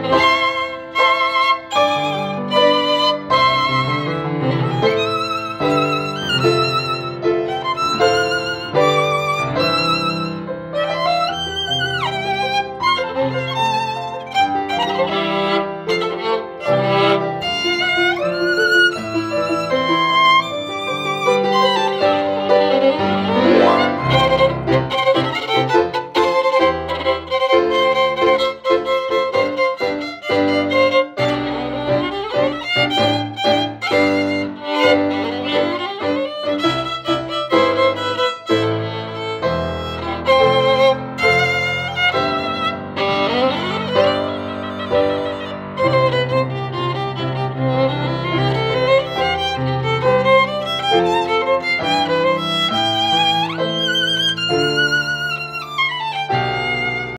Música